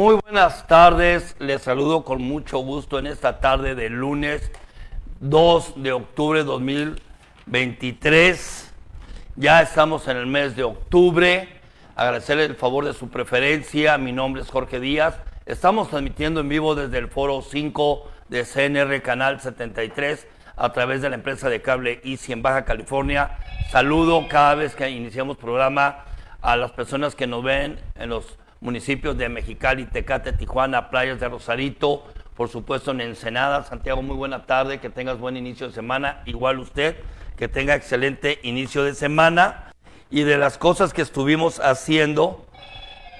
Muy buenas tardes, les saludo con mucho gusto en esta tarde de lunes 2 de octubre de 2023. Ya estamos en el mes de octubre. Agradecerle el favor de su preferencia. Mi nombre es Jorge Díaz. Estamos transmitiendo en vivo desde el foro 5 de CNR Canal 73 a través de la empresa de cable Easy en Baja California. Saludo cada vez que iniciamos programa a las personas que nos ven en los municipios de Mexicali, Tecate, Tijuana, playas de Rosarito, por supuesto en Ensenada. Santiago, muy buena tarde, que tengas buen inicio de semana. Igual usted, que tenga excelente inicio de semana. Y de las cosas que estuvimos haciendo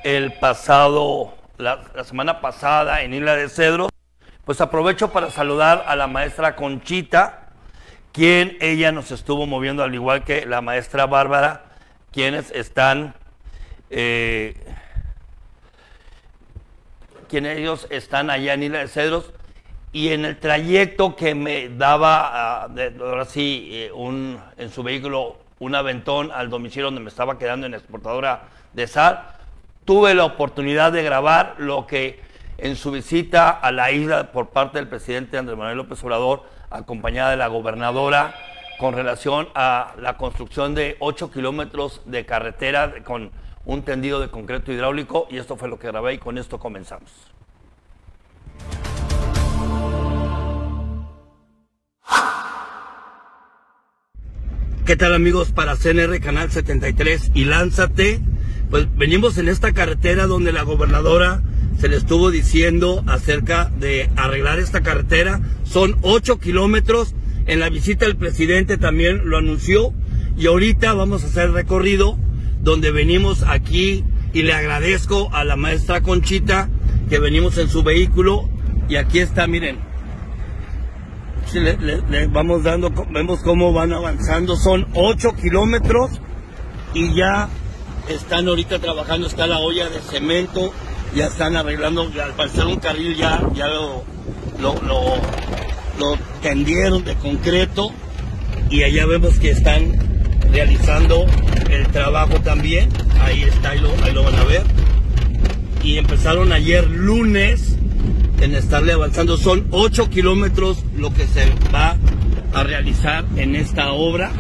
el pasado, la, semana pasada en Isla de Cedro, pues aprovecho para saludar a la maestra Conchita, quien ella nos estuvo moviendo, al igual que la maestra Bárbara, quienes están, eh, quienes ellos están allá en Isla de Cedros, y en el trayecto que me daba, ah, ahora sí, eh, un, en su vehículo, un aventón al domicilio donde me estaba quedando en la exportadora de sal, tuve la oportunidad de grabar lo que en su visita a la isla por parte del presidente Andrés Manuel López Obrador, acompañada de la gobernadora, con relación a la construcción de 8 kilómetros de carretera con un tendido de concreto hidráulico, y esto fue lo que grabé y con esto comenzamos. ¿Qué tal amigos para CNR Canal 73 y Lánzate? Pues venimos en esta carretera donde la gobernadora se le estuvo diciendo acerca de arreglar esta carretera. Son 8 kilómetros. En la visita del presidente también lo anunció. Y ahorita vamos a hacer recorrido donde venimos aquí y le agradezco a la maestra Conchita que venimos en su vehículo y aquí está, miren. Sí, le, vamos dando, vemos cómo van avanzando, son 8 kilómetros y ya están ahorita trabajando, está la olla de cemento, ya están arreglando, al parecer un carril ya, ya lo, lo, lo tendieron de concreto y allá vemos que están realizando el trabajo también, ahí está, ahí lo, ahí lo van a ver. Y empezaron ayer lunes en estarle avanzando, son 8 kilómetros lo que se va a realizar en esta obra.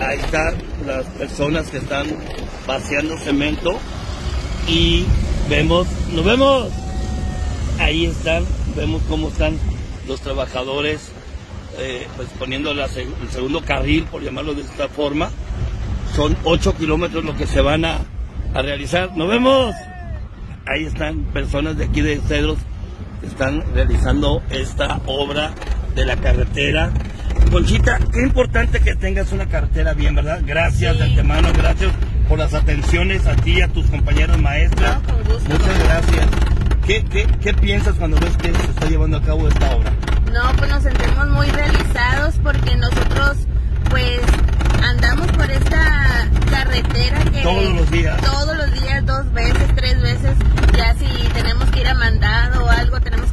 Ahí están las personas que están vaciando cemento y vemos, nos vemos, ahí están, vemos cómo están los trabajadores eh, pues poniendo la el segundo carril, por llamarlo de esta forma. Son 8 kilómetros lo que se van a, a realizar. ¡Nos vemos! Ahí están personas de aquí de Cedros que están realizando esta obra de la carretera. Conchita, qué importante que tengas una carretera bien, ¿verdad? Gracias de antemano, gracias por las atenciones a ti y a tus compañeras maestras. No, con gusto. Muchas gracias. ¿Qué, qué, qué piensas cuando ves que se está llevando a cabo esta obra? No, pues nos sentimos muy realizados porque nosotros pues andamos por esta carretera que Todos los días. todos los días, dos veces, tres veces, ya si tenemos que ir a mandado o algo, tenemos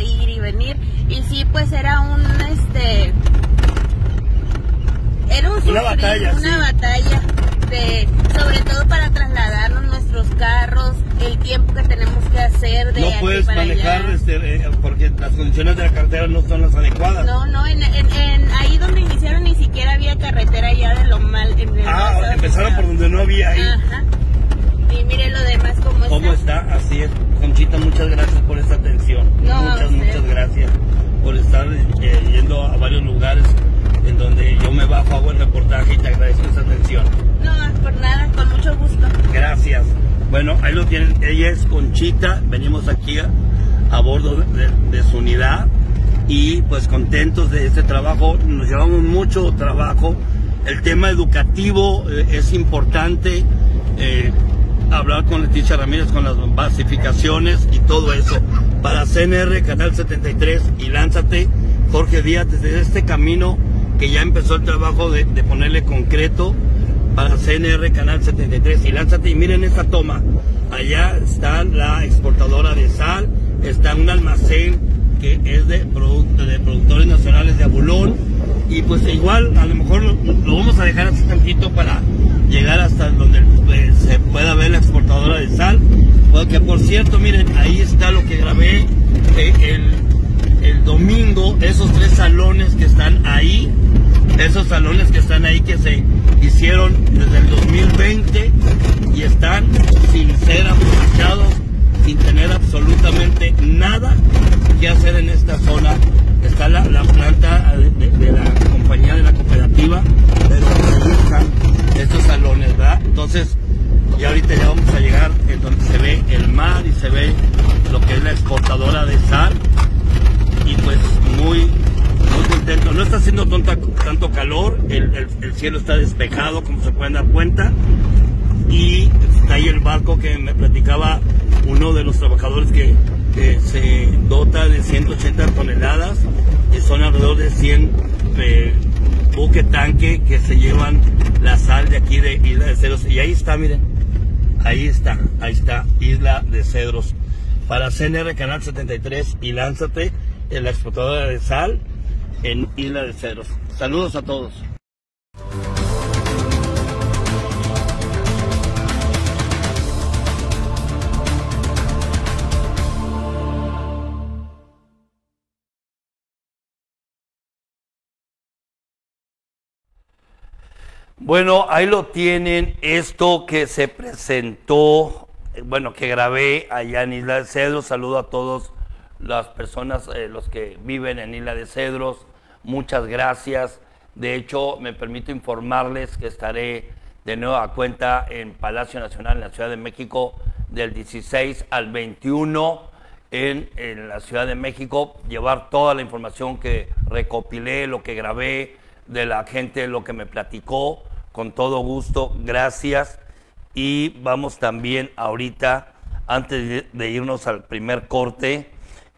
ir y venir. Y sí, pues era un este era un Una sufrir, batalla, una sí. batalla de sobre todo para trasladarnos nuestros carros, el tiempo que tenemos que hacer de No aquí puedes para manejar allá. este, eh, porque las condiciones de la carretera no son las adecuadas. No, no, en, en- en- ahí donde iniciaron ni siquiera había carretera ya de lo mal. En el Ah, empezaron por donde no había ahí. Ajá. Mire lo demás cómo está. ¿Cómo está? Así es. Conchita, muchas gracias por esta atención. No, muchas, muchas gracias por estar eh, yendo a varios lugares en donde yo me bajo, hago el reportaje y te agradezco esa atención. No, por nada, con mucho gusto. Gracias. Bueno, ahí lo tienen. Ella es Conchita. Venimos aquí a, a bordo de, de su unidad y pues contentos de este trabajo. Nos llevamos mucho trabajo. El tema educativo eh, es importante. eh, hablar con Leticia Ramírez con las basificaciones y todo eso. Para CNR, Canal 73 y Lánzate, Jorge Díaz, desde este camino que ya empezó el trabajo de, ponerle concreto para CNR Canal 73 y lánzate y miren esta toma. Allá está la exportadora de sal, está un almacén que es de, producto, de productores nacionales de Abulón y pues igual a lo mejor lo, lo vamos a dejar así tantito para llegar hasta donde eh, se pueda ver la exportadora de sal. Porque por cierto, miren, ahí está lo que grabé eh, el, el domingo, esos tres salones que están ahí, esos salones que están ahí que se hicieron desde el 2020 y están sin ser aprovechados, sin tener absolutamente nada que hacer en esta zona. Está la, la planta de, de- la compañía de la cooperativa, pero ahí están estos salones, ¿verdad? Entonces, ya ahorita ya vamos a llegar en donde se ve el mar y se ve lo que es la exportadora de sal y pues muy muy contento. No está haciendo tonta- tanto calor, el- el cielo está despejado, como se pueden dar cuenta, y está ahí el barco que me platicaba uno de los trabajadores que, que se dota de 180 toneladas, y son alrededor de 100 eh, buque tanque que se llevan la sal de aquí de Isla de Cedros. Y ahí está, miren, ahí está, ahí está, Isla de Cedros. Para CNR Canal 73 y Lánzate, en la exportadora de sal en Isla de Cedros. Saludos a todos. Bueno, ahí lo tienen, esto que se presentó, eh, bueno, que grabé allá en Isla de Cedros. Saludo a todas las personas, eh, los que viven en Isla de Cedros. Muchas gracias. De hecho, me permito informarles que estaré de nueva cuenta en Palacio Nacional en la Ciudad de México del 16 al 21 en, en la Ciudad de México, llevar toda la información que recopilé, lo que grabé de la gente, lo que me platicó, con todo gusto, gracias. Y vamos también ahorita, antes de, irnos al primer corte,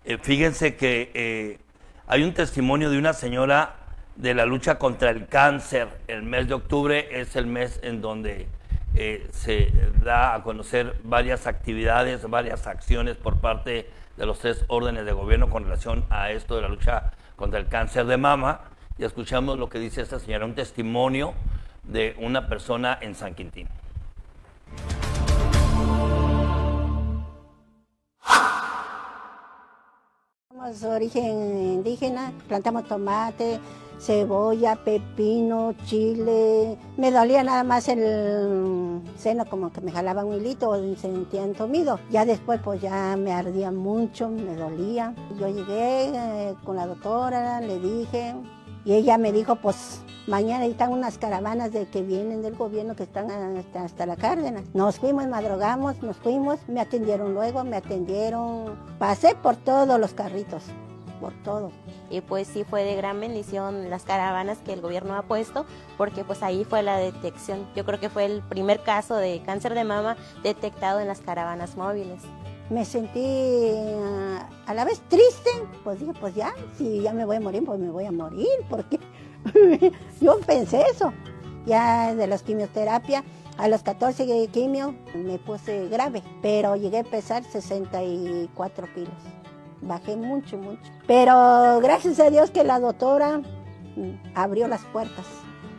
eh, fíjense que eh, hay un testimonio de una señora de la lucha contra el cáncer. El mes de octubre es el mes en donde eh, se da a conocer varias actividades, varias acciones por parte de los tres órdenes de gobierno con relación a esto de la lucha contra el cáncer de mama. Y escuchamos lo que dice esta señora, un testimonio de una persona en San Quintín. Somos origen indígena, plantamos tomate, cebolla, pepino, chile. Me dolía nada más el seno, como que me jalaba un hilito, sentía entomido. Ya después pues ya me ardía mucho, me dolía. Yo llegué eh, con la doctora, le dije, y ella me dijo, pues mañana están unas caravanas de que vienen del gobierno que están hasta, hasta la Cárdenas. Nos fuimos, madrugamos, nos fuimos, me atendieron luego, me atendieron. Pasé por todos los carritos, por todo. y pues sí fue de gran bendición las caravanas que el gobierno ha puesto porque pues ahí fue la detección. Yo creo que fue el primer caso de cáncer de mama detectado en las caravanas móviles. Me sentí ah, a la vez triste, pues dije, pues ya, si ya me voy a morir, pues me voy a morir, porque yo pensé eso. Ya de las quimioterapia, a los 14 de quimio me puse grave, pero llegué a pesar 64 kilos. Bajé mucho, mucho. Pero gracias a Dios que la doctora mm, abrió las puertas.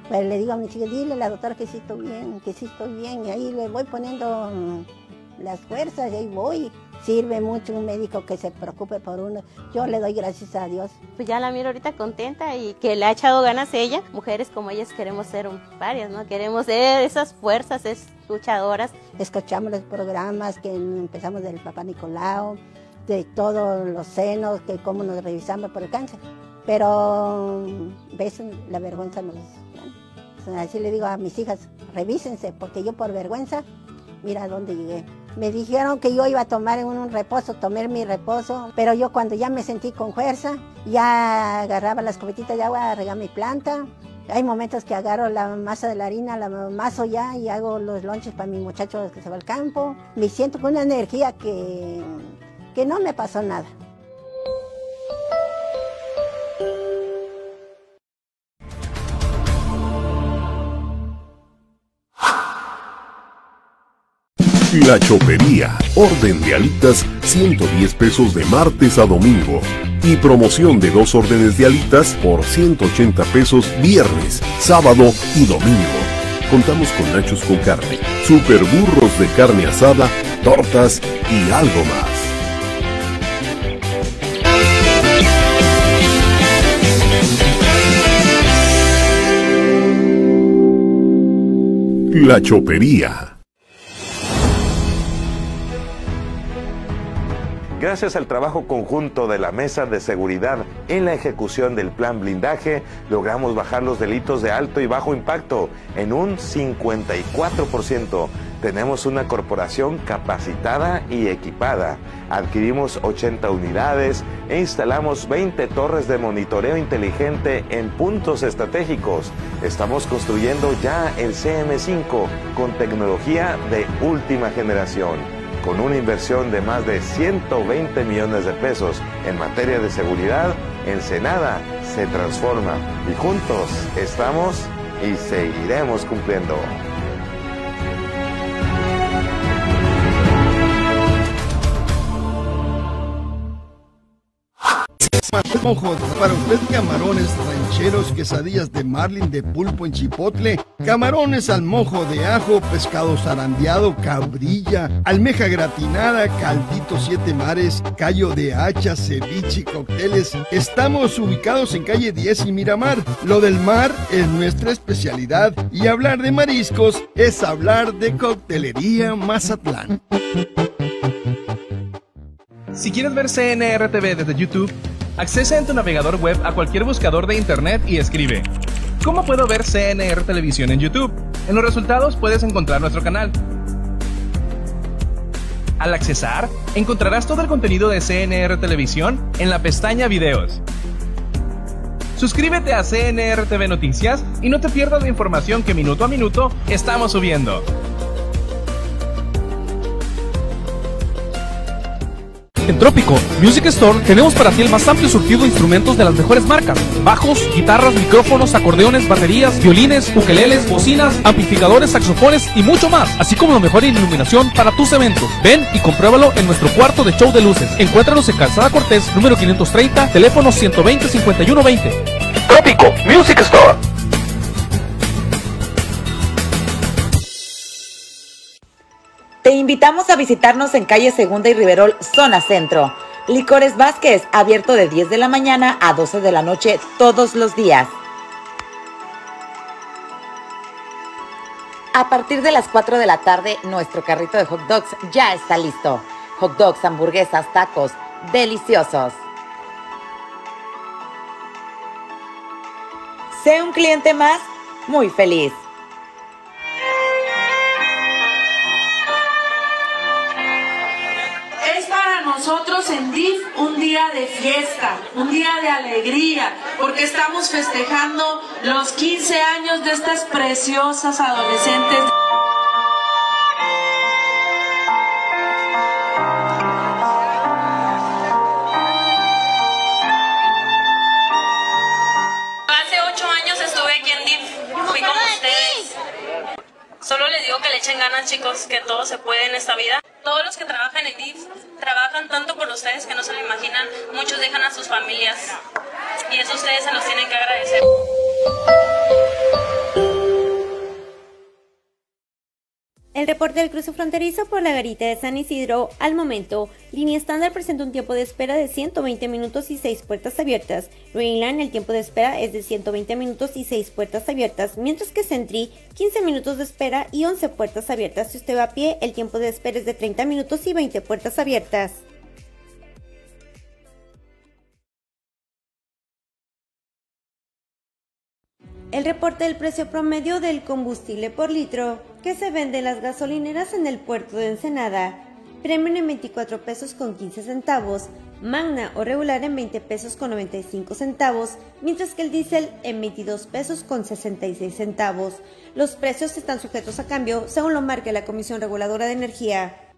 Pues le digo a mi chica, dile a la doctora que sí estoy bien, que sí estoy bien. Y ahí le voy poniendo mm, las fuerzas y ahí voy. Sirve mucho un médico que se preocupe por uno. Yo le doy gracias a Dios. Pues ya la miro ahorita contenta y que le ha echado ganas ella. Mujeres como ellas queremos ser varias, ¿no? Queremos ser esas fuerzas, es luchadoras. Escuchamos los programas que empezamos del Papá Nicolau, de todos los senos, que cómo nos revisamos por el cáncer. Pero ves, la vergüenza nos... Así le digo a mis hijas, revísense, porque yo por vergüenza, mira dónde llegué. Me dijeron que yo iba a tomar un reposo, tomé mi reposo, pero yo cuando ya me sentí con fuerza, ya agarraba las cubetitas de agua regar mi planta. Hay momentos que agarro la masa de la harina, la maso ya y hago los lonches para mi muchacho que se va al campo. Me siento con una energía que, que no me pasó nada. La Chopería. Orden de alitas 110 pesos de martes a domingo. Y promoción de dos órdenes de alitas por 180 pesos viernes, sábado y domingo. Contamos con nachos con carne, super burros de carne asada, tortas y algo más. La Chopería. Gracias al trabajo conjunto de la Mesa de Seguridad en la ejecución del plan blindaje, logramos bajar los delitos de alto y bajo impacto en un 54%. Tenemos una corporación capacitada y equipada. Adquirimos 80 unidades e instalamos 20 torres de monitoreo inteligente en puntos estratégicos. Estamos construyendo ya el CM5 con tecnología de última generación con una inversión de más de 120 millones de pesos en materia de seguridad, Ensenada se transforma y juntos estamos y seguiremos cumpliendo. Para usted camarones rancheros, quesadillas de marlin de pulpo en chipotle, camarones al mojo de ajo, pescado zarandeado, cabrilla, almeja gratinada, caldito siete mares, callo de hacha, ceviche cócteles. Estamos ubicados en calle 10 y Miramar. Lo del mar es nuestra especialidad y hablar de mariscos es hablar de coctelería Mazatlán. Si quieres ver CNR TV desde YouTube, accesa en tu navegador web a cualquier buscador de internet y escribe ¿Cómo puedo ver CNR Televisión en YouTube? En los resultados puedes encontrar nuestro canal. Al accesar, encontrarás todo el contenido de CNR Televisión en la pestaña Videos. Suscríbete a CNR TV Noticias y no te pierdas la información que minuto a minuto estamos subiendo. En Trópico Music Store tenemos para ti el más amplio surtido de instrumentos de las mejores marcas: bajos, guitarras, micrófonos, acordeones, baterías, violines, ukeleles, bocinas, amplificadores, saxofones y mucho más, así como la mejor iluminación para tus eventos. Ven y compruébalo en nuestro cuarto de show de luces. Encuéntranos en Calzada Cortés, número 530, teléfono 120 5120. Trópico Music Store. Te invitamos a visitarnos en calle Segunda y Riverol, zona centro. Licores Vázquez, abierto de 10 de la mañana a 12 de la noche todos los días. A partir de las 4 de la tarde, nuestro carrito de hot dogs ya está listo. Hot dogs, hamburguesas, tacos, deliciosos. Sé un cliente más, muy feliz. Alegría, porque estamos festejando los 15 años de estas preciosas adolescentes. Hace ocho años estuve aquí en DIF, fui como ustedes. Solo les digo que le echen ganas, chicos, que todo se puede en esta vida. Todos los que trabajan en DIF trabajan tanto por ustedes que no se lo imaginan. Muchos dejan a sus familias y eso ustedes se los tienen que agradecer. El reporte del cruce fronterizo por la garita de San Isidro, al momento, línea estándar presenta un tiempo de espera de 120 minutos y 6 puertas abiertas. Greenland, el tiempo de espera es de 120 minutos y 6 puertas abiertas, mientras que Sentry, 15 minutos de espera y 11 puertas abiertas. Si usted va a pie, el tiempo de espera es de 30 minutos y 20 puertas abiertas. El reporte del precio promedio del combustible por litro que se vende en las gasolineras en el puerto de Ensenada. Premium en 24 pesos con 15 centavos, Magna o regular en 20 pesos con 95 centavos, mientras que el diésel en 22 pesos con 66 centavos. Los precios están sujetos a cambio según lo marque la Comisión Reguladora de Energía.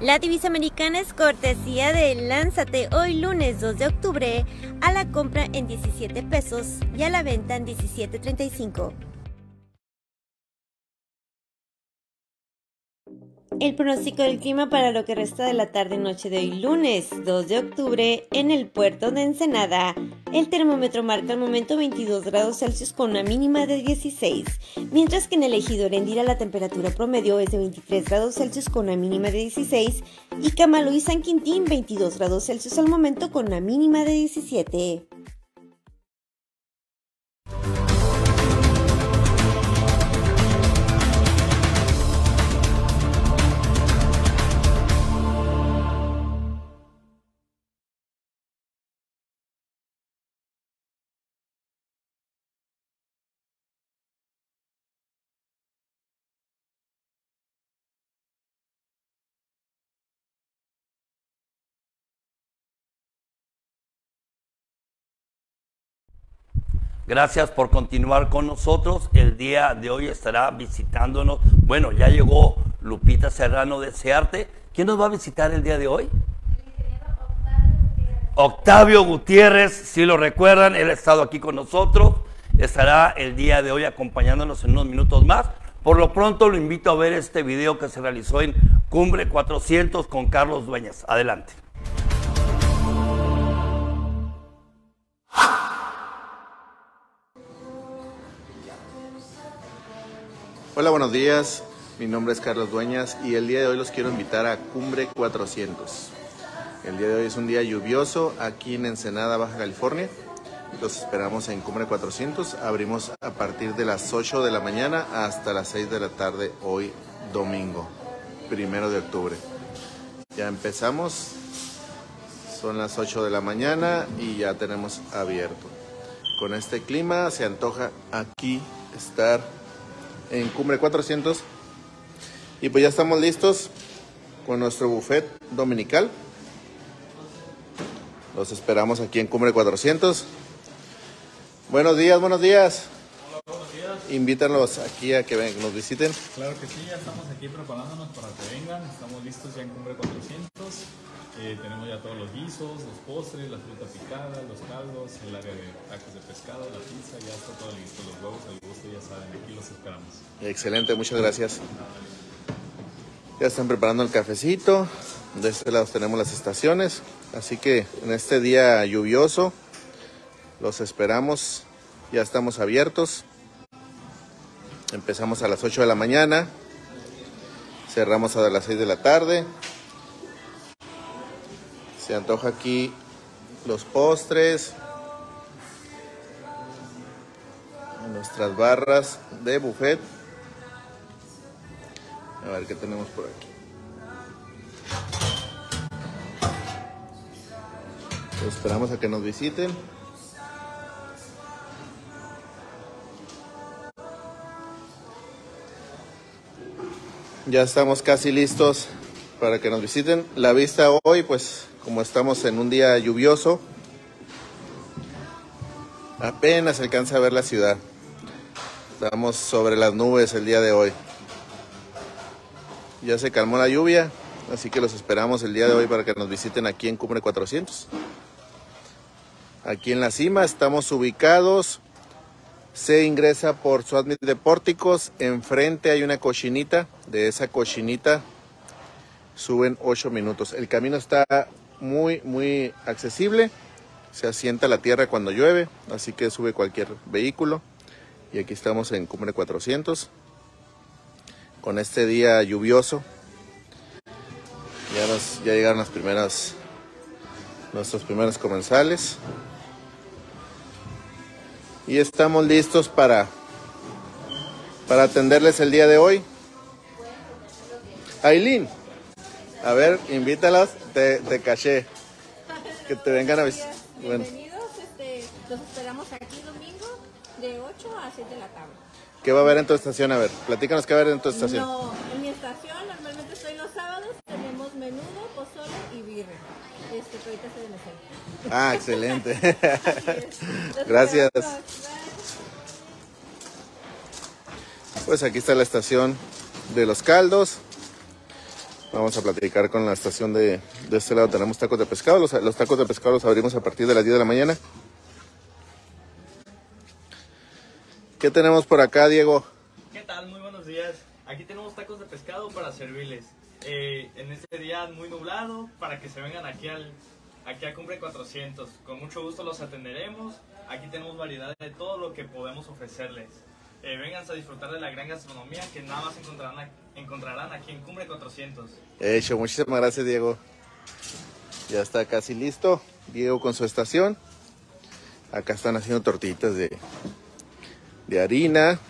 La divisa americana es cortesía de Lánzate hoy lunes 2 de octubre a la compra en 17 pesos y a la venta en 17.35. El pronóstico del clima para lo que resta de la tarde noche de hoy lunes 2 de octubre en el puerto de Ensenada. El termómetro marca al momento 22 grados Celsius con una mínima de 16, mientras que en el ejido Erendira la temperatura promedio es de 23 grados Celsius con una mínima de 16 y Camalú y San Quintín 22 grados Celsius al momento con una mínima de 17. Gracias por continuar con nosotros. El día de hoy estará visitándonos. Bueno, ya llegó Lupita Serrano de Searte. ¿Quién nos va a visitar el día de hoy? Octavio Gutiérrez, si lo recuerdan, él ha estado aquí con nosotros. Estará el día de hoy acompañándonos en unos minutos más. Por lo pronto lo invito a ver este video que se realizó en Cumbre 400 con Carlos Dueñas. Adelante. Hola, buenos días. Mi nombre es Carlos Dueñas y el día de hoy los quiero invitar a Cumbre 400. El día de hoy es un día lluvioso aquí en Ensenada, Baja California. Los esperamos en Cumbre 400. Abrimos a partir de las 8 de la mañana hasta las 6 de la tarde hoy domingo, primero de octubre. Ya empezamos. Son las 8 de la mañana y ya tenemos abierto. Con este clima se antoja aquí estar en Cumbre 400. Y pues ya estamos listos con nuestro buffet dominical. Los esperamos aquí en Cumbre 400. Buenos días, buenos días. invítanos aquí a que nos visiten. Claro que sí, ya estamos aquí preparándonos para que vengan. Estamos listos ya en Cumbre 400. Eh, tenemos ya todos los guisos, los postres, la fruta picada, los caldos, el área de tacos de pescado, la pizza, ya está todo listo. Los huevos al gusto, ya saben, aquí los esperamos. Excelente, muchas gracias. Ya están preparando el cafecito. De este lado tenemos las estaciones. Así que en este día lluvioso los esperamos. Ya estamos abiertos. Empezamos a las 8 de la mañana. Cerramos a las 6 de la tarde. Se antoja aquí los postres. Nuestras barras de buffet. A ver qué tenemos por aquí. Esperamos a que nos visiten. Ya estamos casi listos para que nos visiten. La vista hoy, pues como estamos en un día lluvioso, apenas alcanza a ver la ciudad. Estamos sobre las nubes el día de hoy. Ya se calmó la lluvia, así que los esperamos el día de hoy para que nos visiten aquí en Cumbre 400. Aquí en la cima estamos ubicados. Se ingresa por Suadmit de Pórticos. Enfrente hay una cochinita. De esa cochinita suben 8 minutos. El camino está muy, muy accesible. Se asienta la tierra cuando llueve, así que sube cualquier vehículo. Y aquí estamos en Cumbre 400 con este día lluvioso. Ya, nos, ya llegaron las primeras, nuestros primeros comensales. Y estamos listos para, para atenderles el día de hoy. Aileen, a ver, invítalas, te, te caché. Que te vengan a visitar. Bueno, Bienvenidos, este, los esperamos aquí domingo de 8 a 7 de la tarde. ¿qué va a haber en tu estación? A ver, platícanos qué va a haber en tu estación. No, en mi estación normalmente estoy los sábados, tenemos menudo, pozole y birre. Este, pero ahorita estoy de. Ah, excelente. Gracias. esperamos. Pues aquí está la estación de Los Caldos. Vamos a platicar con la estación de, de este lado. Tenemos tacos de pescado. Los, los tacos de pescado los abrimos a partir de las 10 de la mañana. ¿Qué tenemos por acá, Diego? ¿Qué tal? Muy buenos días. Aquí tenemos tacos de pescado para servirles. Eh, en este día muy nublado, para que se vengan aquí al aquí a Cumbre 400. Con mucho gusto los atenderemos. Aquí tenemos variedad de todo lo que podemos ofrecerles. Eh, vengan a disfrutar de la gran gastronomía que nada más encontrarán, encontrarán aquí en Cumbre 400. Hecho, muchísimas gracias, Diego. Ya está casi listo. Diego con su estación. Acá están haciendo tortillitas de, de harina.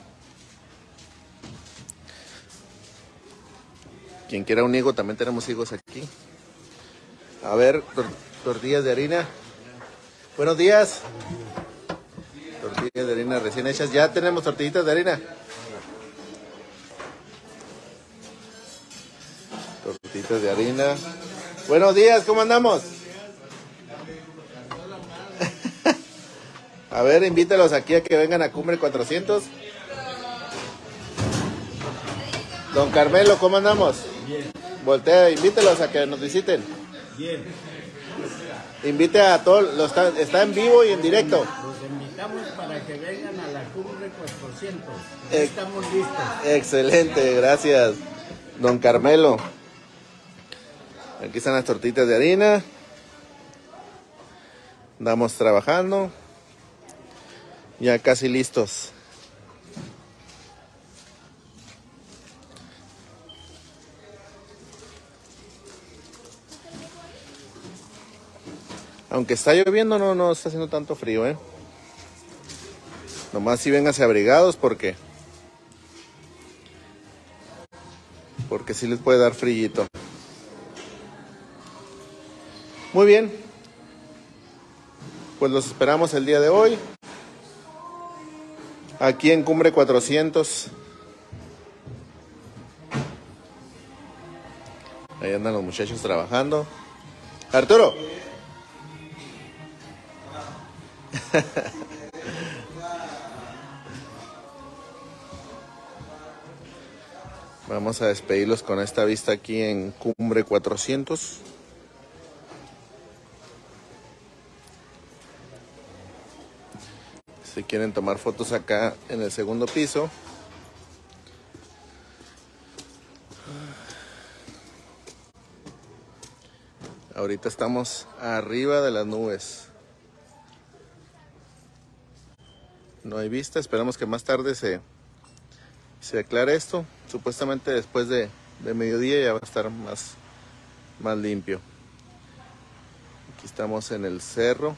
Quien quiera un higo, también tenemos higos aquí. A ver, tor- tortillas de harina. Buenos días. De harina recién hechas. Ya tenemos tortillitas de harina. Tortillitas de harina. Buenos días, ¿cómo andamos? a ver, invítalos aquí a que vengan a Cumbre 400. Don Carmelo, ¿cómo andamos? Bien. Voltea, invítelos a que nos visiten. Bien. Invite a todos, está, está en vivo y en directo. Los invitamos para que vengan a la cumbre 400. Ya Eh, estamos listos. Excelente, gracias. Don Carmelo. Aquí están las tortitas de harina. Andamos trabajando. Ya casi listos. Aunque está lloviendo, no, no está haciendo tanto frío, ¿eh? Nomás si vénganse abrigados porque porque sí les puede dar frillito. Muy bien. Pues los esperamos el día de hoy. Aquí en Cumbre 400. Ahí andan los muchachos trabajando. Arturo. Vamos a despedirlos con esta vista aquí en Cumbre 400. Si quieren tomar fotos acá en el segundo piso. Ahorita estamos arriba de las nubes. No hay vista, esperamos que más tarde se, se aclare esto. Supuestamente después de, de mediodía ya va a estar más, más limpio. Aquí estamos en el cerro,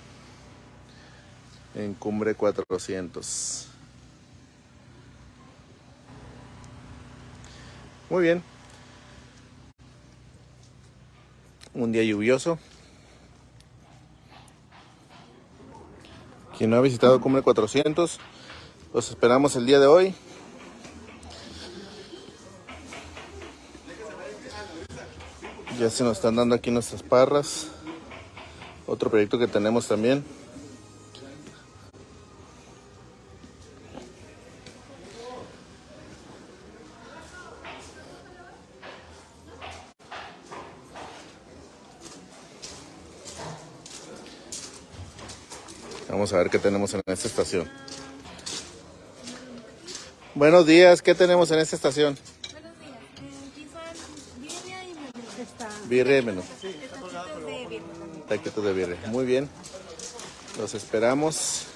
en Cumbre 400. Muy bien. Un día lluvioso. Quien no ha visitado Cumbre 400, los esperamos el día de hoy. Ya se nos están dando aquí nuestras parras. Otro proyecto que tenemos también. Vamos a ver qué tenemos en esta estación. Buenos días, ¿qué tenemos en esta estación? Birria y menú. Taquitos de birria. Muy bien. Los esperamos.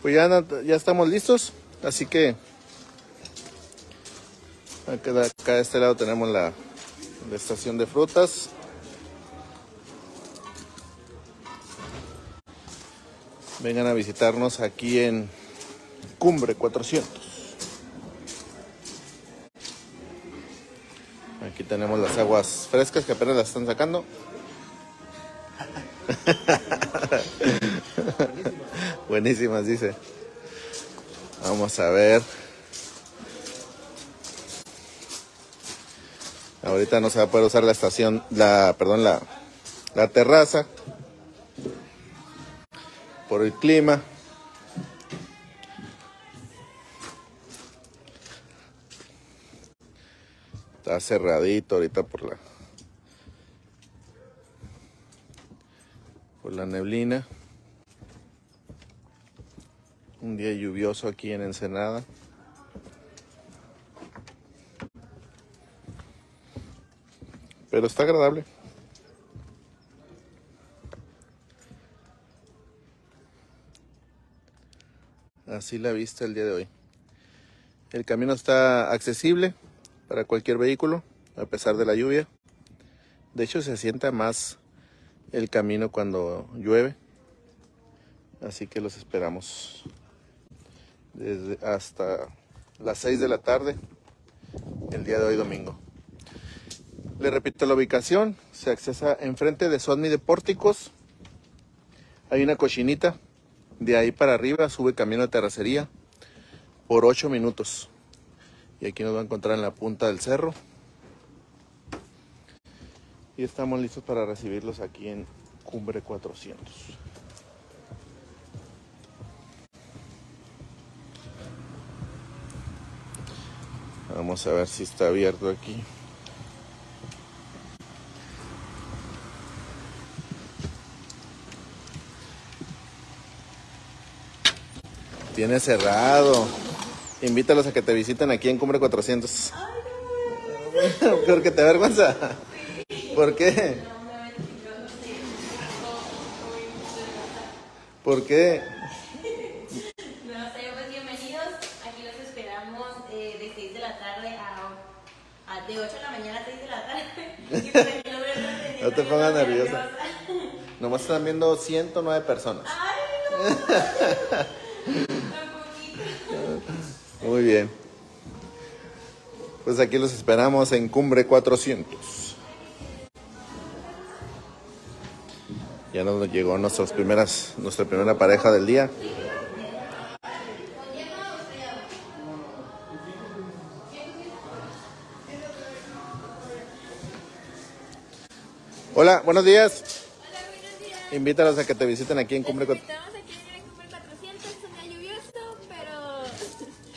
Pues ya, ya estamos listos. Así que acá, acá de este lado tenemos la, la estación de frutas. Vengan a visitarnos aquí en Cumbre 400. Tenemos las aguas frescas que apenas las están sacando. Buenísimas, dice. Vamos a ver. Ahorita no se va a poder usar la estación, la, perdón, la, la terraza por el clima. Cerradito ahorita por la por la neblina. Un día lluvioso aquí en Ensenada. Pero está agradable. Así la vista el día de hoy. El camino está accesible para cualquier vehículo, a pesar de la lluvia. De hecho, se sienta más el camino cuando llueve. Así que los esperamos desde hasta las 6 de la tarde el día de hoy domingo. Le repito la ubicación, se accesa enfrente de Sodmi de Pórticos. Hay una cochinita, de ahí para arriba sube camino de terracería por 8 minutos. Y aquí nos va a encontrar en la punta del cerro. Y estamos listos para recibirlos aquí en Cumbre 400. Vamos a ver si está abierto aquí. Tiene cerrado. Invítalos a que te visiten aquí en Cumbre 400. ¿Por qué te avergüenza? ¿Por qué? ¿Por qué? No sé, pues bienvenidos. Aquí los esperamos eh, de 6 de la tarde a, a- de 8 de la mañana a 6 de la tarde. Pues No te pongas nerviosa. Nomás están viendo 109 personas. Muy bien. Pues aquí los esperamos en Cumbre 400. Ya nos llegó nuestras primeras, nuestra primera pareja del día. Hola, buenos días. Invítalos a que te visiten aquí en Cumbre 400. Estamos aquí en el Cumbre 400, es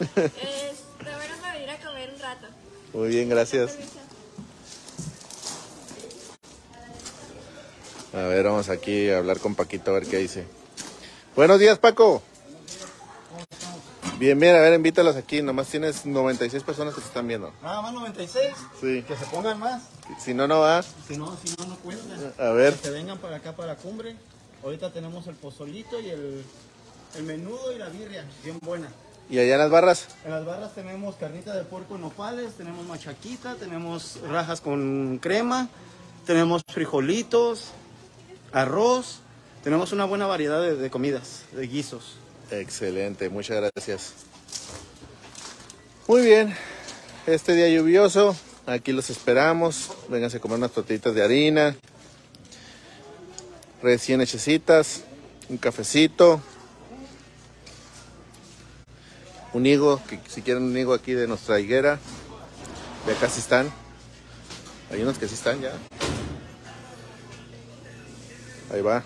un pero es venir a comer un rato. Muy bien, gracias. A ver, vamos aquí a hablar con Paquito a ver qué dice. Buenos días, Paco. Bien, bien, a ver, invítalos aquí. Nomás tienes 96 personas que te están viendo. Nada más 96. Sí. Que se pongan más. Si no, no va. Si no, si no, no cuentan. A ver. Que se vengan para acá, para la cumbre. Ahorita tenemos el pozolito y el, el menudo y la birria. Bien buena. ¿Y allá en las barras? En las barras tenemos carnita de puerco en nopales, tenemos machaquita, tenemos rajas con crema, tenemos frijolitos, arroz. Tenemos una buena variedad de, de comidas, de guisos. Excelente, muchas gracias. Muy bien, este día lluvioso, aquí los esperamos. Vénganse a comer unas tortillitas de harina, recién hechecitas, un cafecito, un higo, que si quieren un higo aquí de nuestra higuera, de acá sí están. Hay unos que sí están ya. Ahí va.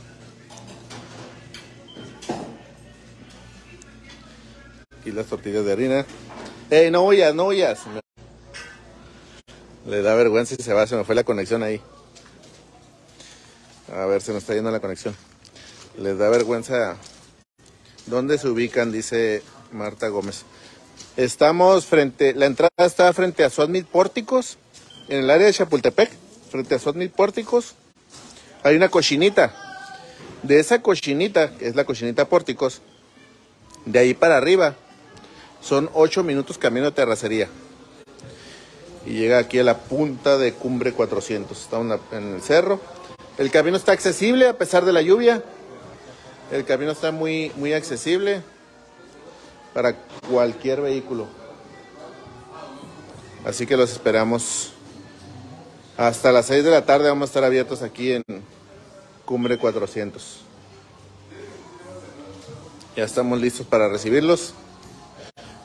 Aquí las tortillas de harina. ¡Ey, no huyas, no huyas! Le da vergüenza si se va, se me fue la conexión ahí. A ver, se me está yendo la conexión. Les da vergüenza. ¿Dónde se ubican? Dice Marta Gómez. Estamos frente, la entrada está frente a Suadmit Pórticos, en el área de Chapultepec, frente a Suadmit Pórticos. Hay una cochinita. De esa cochinita, que es la cochinita Pórticos, de ahí para arriba, son ocho minutos camino de terracería. Y llega aquí a la punta de Cumbre 400. Está una- en el cerro. El camino está accesible a pesar de la lluvia. El camino está muy, muy accesible para cualquier vehículo. Así que los esperamos. Hasta las 6 de la tarde vamos a estar abiertos aquí en Cumbre 400. Ya estamos listos para recibirlos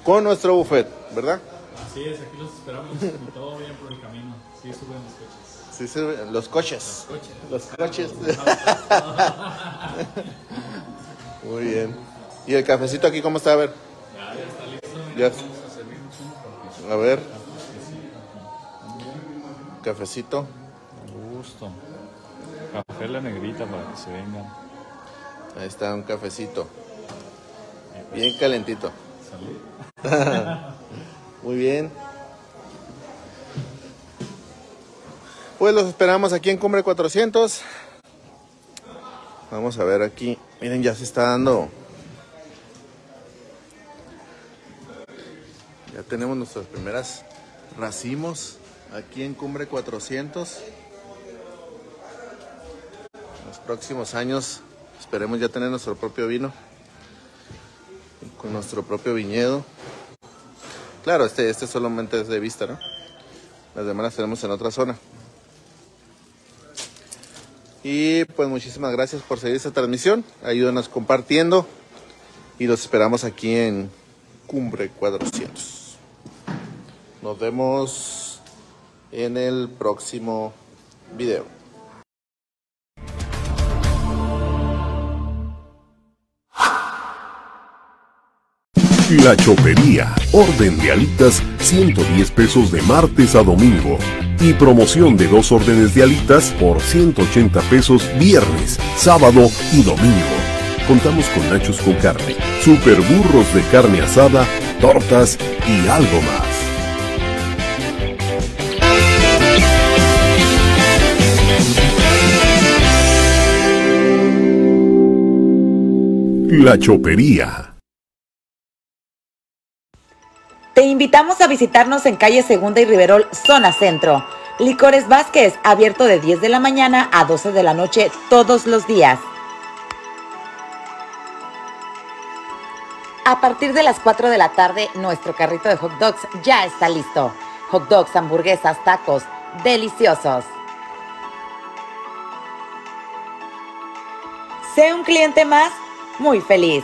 con nuestro buffet, ¿verdad? Así es, aquí los esperamos y todo bien por el camino. Sí, suben los coches. Sí, sí, los coches. Los coches. Muy bien. ¿Y el cafecito aquí cómo está? A ver. Ya, a ver. Cafecito. Gusto. Café la negrita para que se vengan. Ahí está un cafecito. Bien calentito. Salud. Muy bien. Pues los esperamos aquí en Cumbre 400. Vamos a ver aquí. Miren, ya se está dando. Ya tenemos nuestras primeras racimos aquí en Cumbre 400. En los próximos años esperemos ya tener nuestro propio vino. Con nuestro propio viñedo. Claro, este, este solamente es de vista, ¿no? Las demás las tenemos en otra zona. Y pues muchísimas gracias por seguir esta transmisión. Ayúdanos compartiendo. Y los esperamos aquí en Cumbre 400. Nos vemos en el próximo video. La Chopería. Orden de alitas 110 pesos de martes a domingo. Y promoción de dos órdenes de alitas por 180 pesos viernes, sábado y domingo. Contamos con nachos con carne, super burros de carne asada, tortas y algo más. La Chopería. Te invitamos a visitarnos en calle Segunda y Riverol, zona centro. Licores Vázquez, abierto de 10 de la mañana a 12 de la noche todos los días. A partir de las 4 de la tarde, nuestro carrito de hot dogs ya está listo. Hot dogs, hamburguesas, tacos, deliciosos. Sé un cliente más, muy feliz.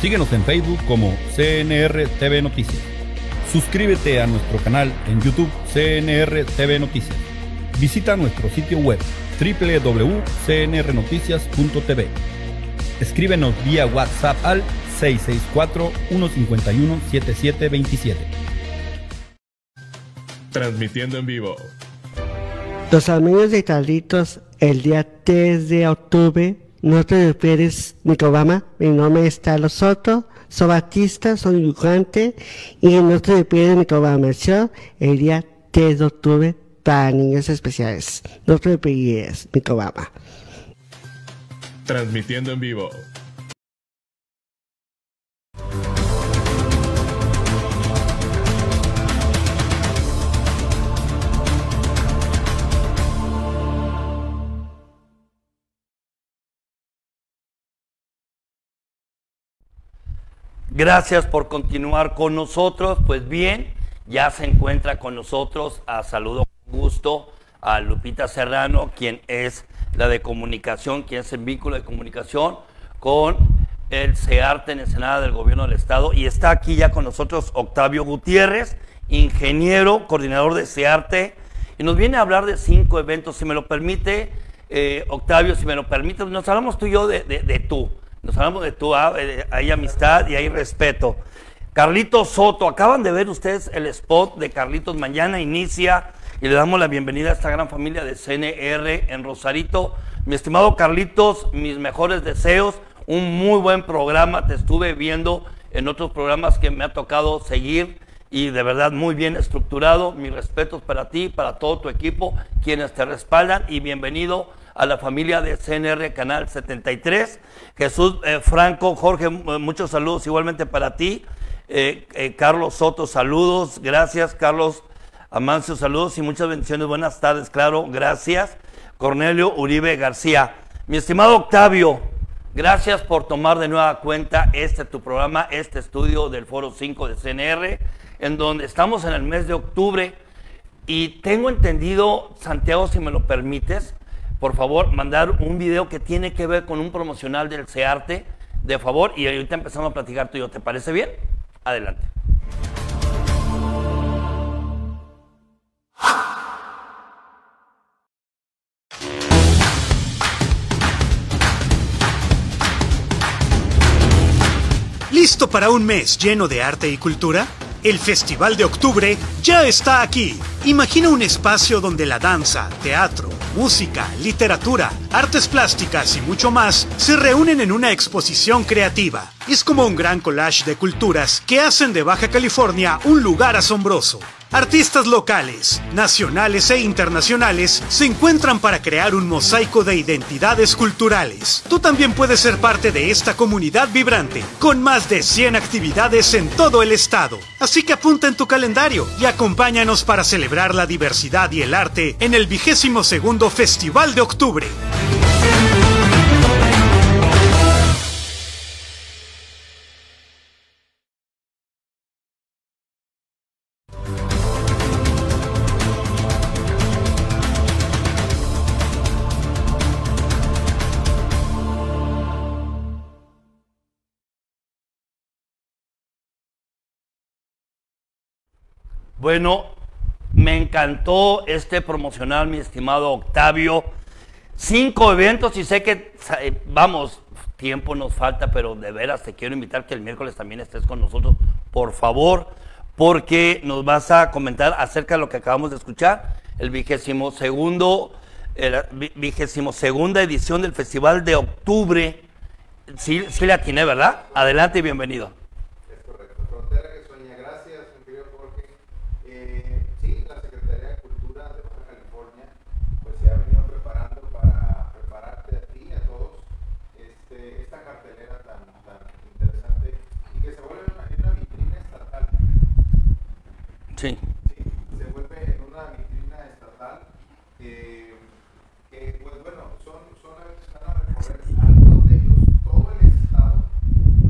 Síguenos en Facebook como CNR TV Noticias. Suscríbete a nuestro canal en YouTube CNR TV Noticias. Visita nuestro sitio web www.cnrnoticias.tv. Escríbenos vía WhatsApp al 664-151-7727. Transmitiendo en vivo. Los amigos de Carlitos, el día 3 de octubre, no te refieres Obama, mi nombre es Carlos Soto, soy artista, soy dibujante, y no te refieres Obama, yo, el día 3 de octubre para niños especiales. No te refieres Obama. Transmitiendo en vivo. Gracias por continuar con nosotros. Pues bien, ya se encuentra con nosotros, a saludo con gusto, a Lupita Serrano, quien es la de comunicación, quien es el vínculo de comunicación con el CEARTE en Ensenada del Gobierno del Estado. Y está aquí ya con nosotros Octavio Gutiérrez, ingeniero, coordinador de CEARTE, y nos viene a hablar de cinco eventos, si me lo permite, eh, Octavio, si me lo permite, nos hablamos tú y yo de, tú. Nos hablamos de tú, eh, hay amistad y hay respeto. Carlitos Soto, acaban de ver ustedes el spot de Carlitos, mañana inicia y le damos la bienvenida a esta gran familia de CNR en Rosarito. Mi estimado Carlitos, mis mejores deseos, un muy buen programa, te estuve viendo en otros programas que me ha tocado seguir y de verdad muy bien estructurado. Mis respetos para ti, para todo tu equipo, quienes te respaldan y bienvenido a la familia de CNR Canal 73. Jesús eh, Franco, Jorge, muchos saludos igualmente para ti. Eh, eh, Carlos Soto, saludos. Gracias, Carlos Amancio, saludos y muchas bendiciones. Buenas tardes, claro, gracias. Cornelio Uribe García. Mi estimado Octavio, gracias por tomar de nueva cuenta este tu programa, este estudio del Foro 5 de CNR, en donde estamos en el mes de octubre. Y tengo entendido, Santiago, si me lo permites, por favor, mandar un video que tiene que ver con un promocional del CEARTE, de favor, y ahorita empezamos a platicar tú y yo. ¿Te parece bien? Adelante. ¿Listo para un mes lleno de arte y cultura? El Festival de Octubre ya está aquí. Imagina un espacio donde la danza, teatro, música, literatura, artes plásticas y mucho más se reúnen en una exposición creativa. Es como un gran collage de culturas que hacen de Baja California un lugar asombroso. Artistas locales, nacionales e internacionales se encuentran para crear un mosaico de identidades culturales. Tú también puedes ser parte de esta comunidad vibrante, con más de 100 actividades en todo el estado. Así que apunta en tu calendario y acompáñanos para celebrar la diversidad y el arte en el vigésimo segundo Festival de Octubre. Bueno, me encantó este promocional, mi estimado Octavio. Cinco eventos y sé que, eh, vamos, tiempo nos falta, pero de veras te quiero invitar que el miércoles también estés con nosotros, por favor, porque nos vas a comentar acerca de lo que acabamos de escuchar, el vigésimo segundo, el vigésimo segunda edición del Festival de Octubre. Sí, sí la tiene, ¿verdad? Adelante y bienvenido. Sí. Se vuelve en una vitrina estatal que, que pues bueno, son, son van a recorrer algunos de ellos todo el estado,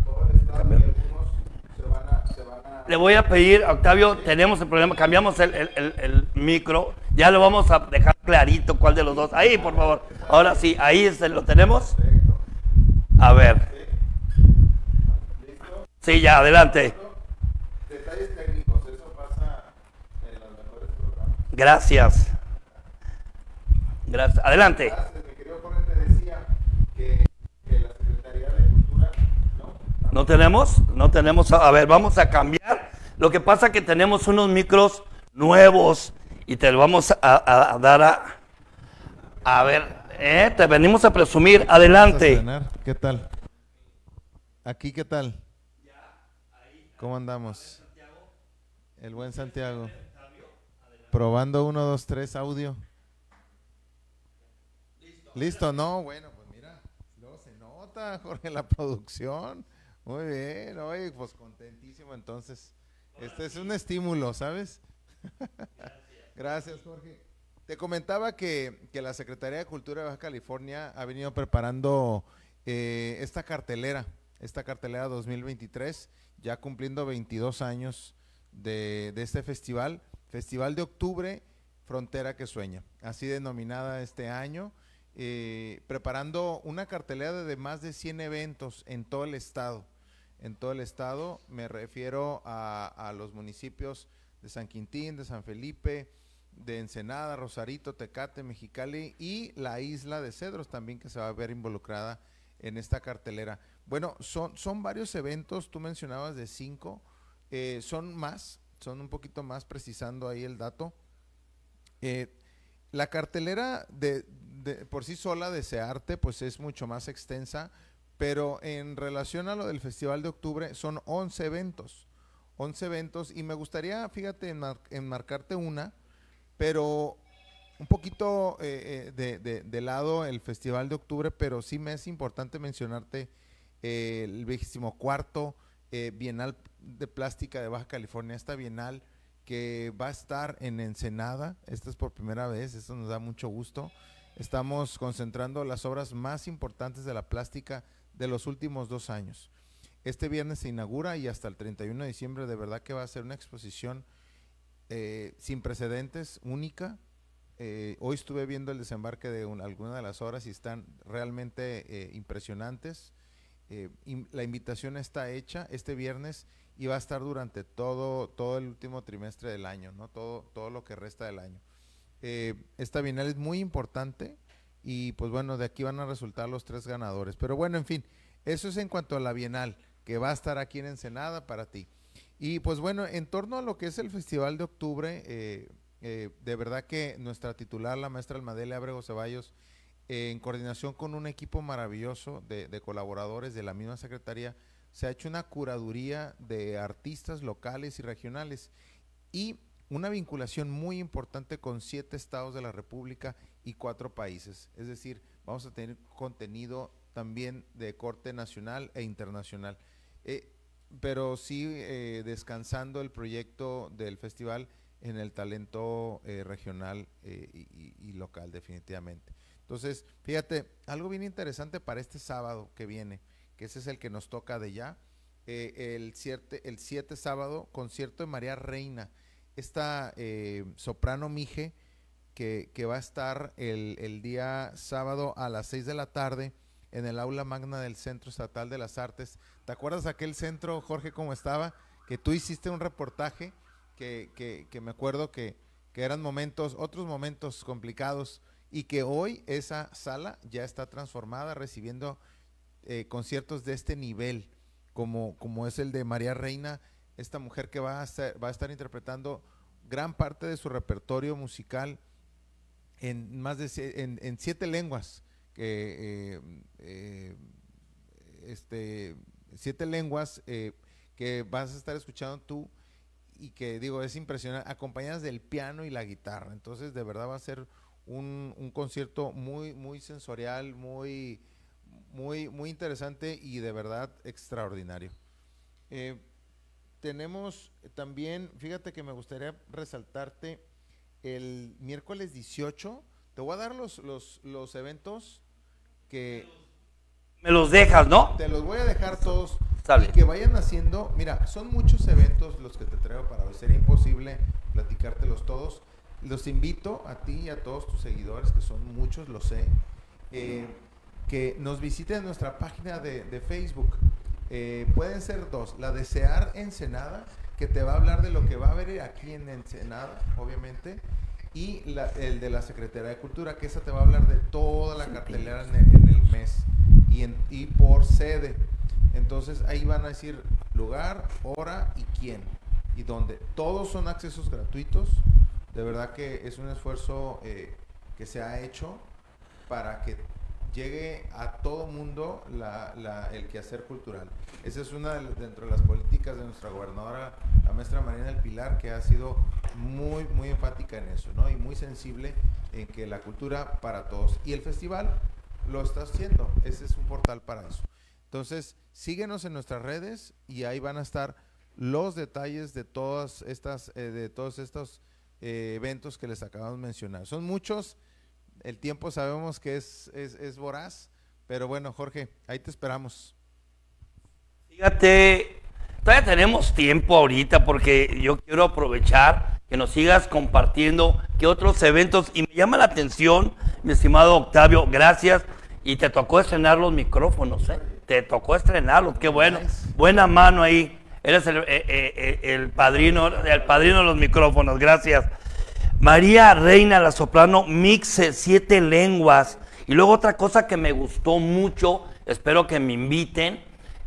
todo el estado y algunos se van a... Se van a Le voy a pedir, Octavio, tenemos el problema, cambiamos el, el, el, el, micro, ya lo vamos a dejar clarito cuál de los dos. Ahí, por favor. Ahora sí, ahí se lo tenemos. A ver. Sí, ya, adelante. Detalles técnicos, eso pasa en los mejores programas. Gracias. Gracias. Adelante. Gracias, mi querido Jorge, te decía que, que la Secretaría de Cultura, ¿no? ¿No tenemos? No tenemos. A ver, vamos a cambiar. Lo que pasa es que tenemos unos micros nuevos y te lo vamos a, a dar a... A ver, eh, te venimos a presumir. Adelante. ¿Qué tal? ¿Aquí qué tal? ¿Cómo andamos? El buen Santiago. Probando uno, dos, tres, audio. Listo, no, bueno, pues mira, luego se nota, Jorge, la producción. Muy bien, oye, pues contentísimo entonces. Este es un estímulo, ¿sabes? Gracias, Jorge. Te comentaba que, que la Secretaría de Cultura de Baja California ha venido preparando eh, esta cartelera, esta cartelera 2023, ya cumpliendo 22 años de, de este festival, Festival de Octubre, Frontera que Sueña, así denominada este año, eh, preparando una cartelera de más de 100 eventos en todo el estado. En todo el estado me refiero a, los municipios de San Quintín, de San Felipe, de Ensenada, Rosarito, Tecate, Mexicali y la isla de Cedros también que se va a ver involucrada en esta cartelera. Bueno, son, son varios eventos, tú mencionabas de cinco, eh, son más, son un poquito más precisando ahí el dato. Eh, la cartelera de, por sí sola de Searte pues es mucho más extensa, pero en relación a lo del Festival de Octubre son 11 eventos, 11 eventos y me gustaría, fíjate, enmar enmarcarte una, pero un poquito eh, eh, de, lado el Festival de Octubre, pero sí me es importante mencionarte el 24 eh, Bienal de Plástica de Baja California, esta Bienal que va a estar en Ensenada, esta es por primera vez, esto nos da mucho gusto. Estamos concentrando las obras más importantes de la plástica de los últimos dos años. Este viernes se inaugura y hasta el 31 de diciembre de verdad que va a ser una exposición eh, sin precedentes, única. Eh, hoy estuve viendo el desembarque de algunas de las obras y están realmente eh, impresionantes. La invitación está hecha este viernes y va a estar durante todo, todo el último trimestre del año, ¿no? todo, todo lo que resta del año. esta bienal es muy importante y pues bueno, de aquí van a resultar los tres ganadores. Pero bueno, en fin, eso es en cuanto a la bienal que va a estar aquí en Ensenada para ti. Y pues bueno, en torno a lo que es el Festival de Octubre, eh, eh, de verdad que nuestra titular, la maestra Almadele Abrego Ceballos, eh, en coordinación con un equipo maravilloso de, de, colaboradores de la misma Secretaría, se ha hecho una curaduría de artistas locales y regionales y una vinculación muy importante con siete estados de la República y cuatro países. Es decir, vamos a tener contenido también de corte nacional e internacional. Eh, pero sí eh, descansando el proyecto del festival en el talento eh, regional y, y, local, definitivamente. Entonces, fíjate, algo bien interesante para este sábado que viene, ese es el que nos toca de ya, el 7 el siete sábado, concierto de María Reina, esta soprano Mije, que, que, va a estar el, el día sábado a las 6 de la tarde en el aula magna del Centro Estatal de las Artes. ¿Te acuerdas aquel centro, Jorge, cómo estaba? Que tú hiciste un reportaje que, que, que me acuerdo que, que, eran momentos, otros momentos complicados y que hoy esa sala ya está transformada recibiendo eh, conciertos de este nivel, como, como es el de María Reina, esta mujer que va a, ser, va a estar interpretando gran parte de su repertorio musical en más de en, siete lenguas eh, eh, este, siete lenguas que vas a estar escuchando tú y que digo es impresionante, acompañadas del piano y la guitarra. Entonces de verdad va a ser un, un concierto muy, muy sensorial, muy, muy, muy interesante y de verdad extraordinario. Eh, tenemos también, fíjate que me gustaría resaltarte el miércoles 18, te voy a dar los, los, los eventos que... Me los dejas, ¿no? Te los voy a dejar todos. Sale. Y que vayan haciendo, mira, son muchos eventos los que te traigo para hoy. Sería imposible platicártelos todos. Los invito a ti y a todos tus seguidores, que son muchos, lo sé, eh, que nos visiten nuestra página de, de Facebook. Eh, pueden ser dos. La de Sear Ensenada, que te va a hablar de lo que va a haber aquí en Ensenada, obviamente y la, el de la Secretaría de Cultura, que esa te va a hablar de toda la cartelera en el, en el mes y, en, y por sede. Entonces ahí van a decir lugar, hora y quién y dónde. Todos son accesos gratuitos. De verdad que es un esfuerzo eh, que se ha hecho para que llegue a todo mundo el quehacer cultural. Esa es una de, dentro de las políticas de nuestra gobernadora, la maestra Marina del Pilar, que ha sido muy, muy enfática en eso, ¿no? Y muy sensible en que la cultura para todos. Y el festival lo está haciendo. Ese es un portal para eso. Entonces, síguenos en nuestras redes y ahí van a estar los detalles de todas estas, eh, de todos estos eh, eventos que les acabamos de mencionar. Son muchos, el tiempo sabemos que es, es, es voraz, pero bueno, Jorge, ahí te esperamos. Fíjate, todavía tenemos tiempo ahorita porque yo quiero aprovechar que nos sigas compartiendo que otros eventos y me llama la atención, mi estimado Octavio, gracias y te tocó estrenar los micrófonos, ¿eh? Te tocó estrenarlos, qué bueno, buena mano ahí. Eres el, eh, eh, eh, el padrino, el padrino de los micrófonos, gracias. María Reina, la soprano, mixe siete lenguas. Y luego otra cosa que me gustó mucho, espero que me inviten.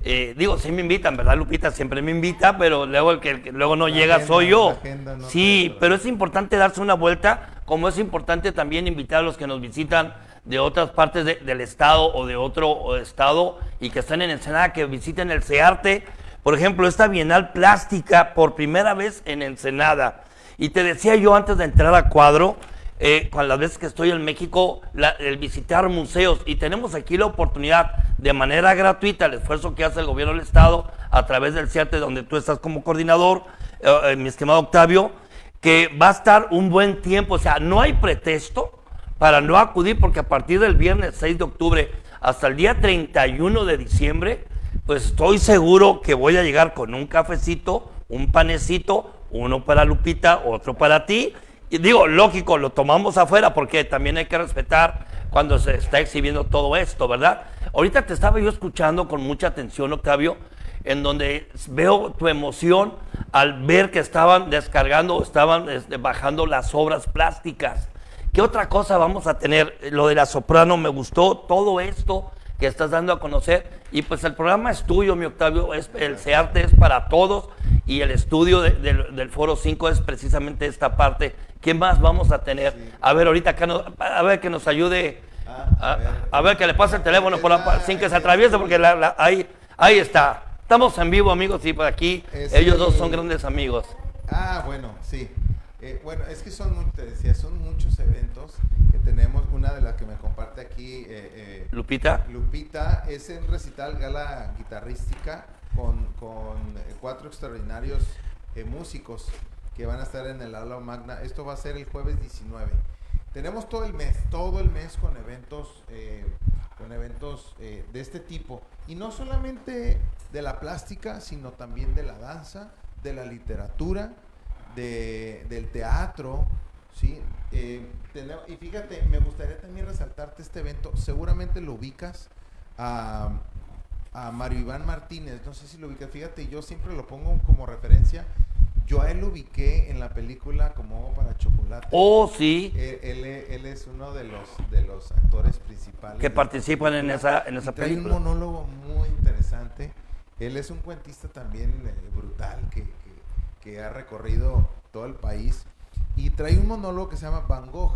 eh, digo, sí me invitan, ¿verdad, Lupita? Siempre me invita, pero luego el que, el que luego no llega agenda, soy yo. no sí, pero es importante darse una vuelta, como es importante también invitar a los que nos visitan de otras partes de- del estado o de otro estado y que están en Ensenada, que visiten el CEARTE. Por ejemplo, esta Bienal Plástica por primera vez en Ensenada. Y te decía yo antes de entrar a cuadro, eh, con las veces que estoy en México, el visitar museos. Y tenemos aquí la oportunidad de manera gratuita, el esfuerzo que hace el gobierno del Estado a través del CIATE, donde tú estás como coordinador, eh, eh, mi estimado Octavio, que va a estar un buen tiempo. O sea, no hay pretexto para no acudir, porque a partir del viernes 6 de octubre hasta el día 31 de diciembre, pues estoy seguro que voy a llegar con un cafecito, un panecito, uno para Lupita, otro para ti. Y digo, lógico, lo tomamos afuera porque también hay que respetar cuando se está exhibiendo todo esto, ¿verdad? Ahorita te estaba yo escuchando con mucha atención, Octavio, en donde veo tu emoción al ver que estaban descargando, estaban este, bajando las obras plásticas. ¿Qué otra cosa vamos a tener? Lo de la soprano me gustó, todo esto que estás dando a conocer. Y pues el programa es tuyo, mi Octavio, es, el SEARTE es para todos y el estudio de- del- del Foro 5 es precisamente esta parte. ¿Qué más vamos a tener? A ver, ahorita acá no- a ver que nos ayude, a, a ver que le pase el teléfono por la sin que se atraviese, porque la- la- ahí, ahí está. Estamos en vivo, amigos, y por aquí Es ellos dos son grandes amigos. Ah, bueno, sí. Eh, bueno, es que son, te decía, son muchos eventos que tenemos. Una de las que me comparte aquí eh, eh, Lupita. Lupita es en recital gala guitarrística con, con, eh, cuatro extraordinarios eh, músicos que van a estar en el aula magna. Esto va a ser el jueves 19. Tenemos todo el mes, todo el mes con eventos, eh, con eventos de este tipo. Y no solamente de la plástica, sino también de la danza, de la literatura, de, del teatro, ¿sí? Eh, tenemos- y fíjate, me gustaría también resaltarte este evento. Seguramente lo ubicas a, a Mario Iván Martínez. No sé si lo ubicas. Fíjate, yo siempre lo pongo como referencia. Yo a él lo ubiqué en la película como para Chocolate. Oh, sí. Él, él es- él es uno de los, de los actores principales. Que participan en esa- en esa Y trae película. un monólogo muy interesante. Él es un cuentista también eh, brutal que, que- ha recorrido todo el país. Y trae un monólogo que se llama Van Gogh,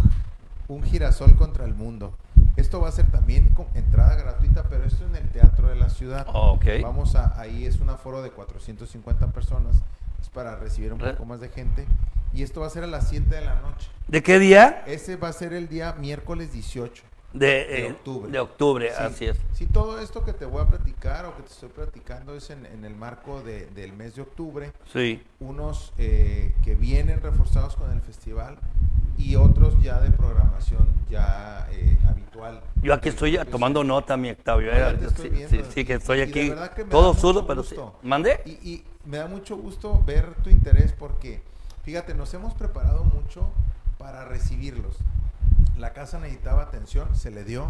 un girasol contra el mundo. Esto va a ser también con entrada gratuita, pero esto en el Teatro de la Ciudad. Ok. Vamos a, ahí es un aforo de 450 personas, es para recibir un poco más de gente. Y esto va a ser a las 7 de la noche. ¿De qué día? Ese va a ser el día miércoles 18 De, eh, octubre. de octubre, Sí. así es. Sí, todo esto que te voy a platicar o que te estoy platicando es en, en el marco de- del mes de octubre. Sí. Unos eh, que vienen reforzados con el festival y otros ya de programación ya eh, habitual. Yo aquí estoy Pues, tomando nota, mi Octavio. ya eh, sí, viendo. sí, sí, que estoy de aquí que todo zurdo, pero sí. ¿Mande? Y, y me da mucho gusto ver tu interés porque, fíjate, nos hemos preparado mucho para recibirlos. La casa necesitaba atención, se le dio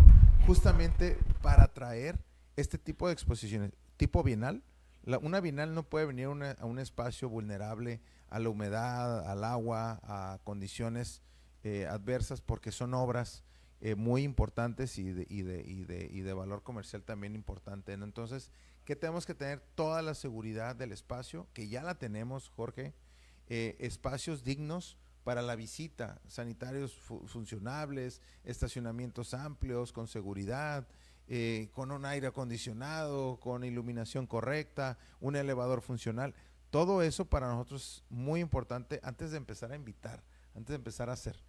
justamente para traer este tipo de exposiciones, tipo bienal. La- una bienal no puede venir a un espacio vulnerable a la humedad, al agua, a condiciones eh, adversas, porque son obras eh, muy importantes y de, y, de, y, de, y de valor comercial también importante. Entonces, que tenemos que tener toda la seguridad del espacio, que ya la tenemos, Jorge, eh, espacios dignos para la visita, sanitarios fu- funcionables, estacionamientos amplios, con seguridad, eh, con un aire acondicionado, con iluminación correcta, un elevador funcional. Todo eso para nosotros es muy importante antes de empezar a invitar, antes de empezar a hacer.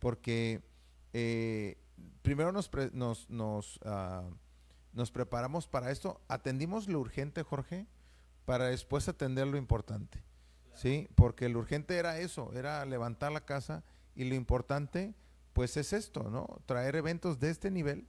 Porque eh, primero nos, pre- nos, ah, nos preparamos para esto, atendimos lo urgente, Jorge, para después atender lo importante. ¿Sí? Porque lo urgente era eso, era levantar la casa y lo importante pues es esto, ¿no? Traer eventos de este nivel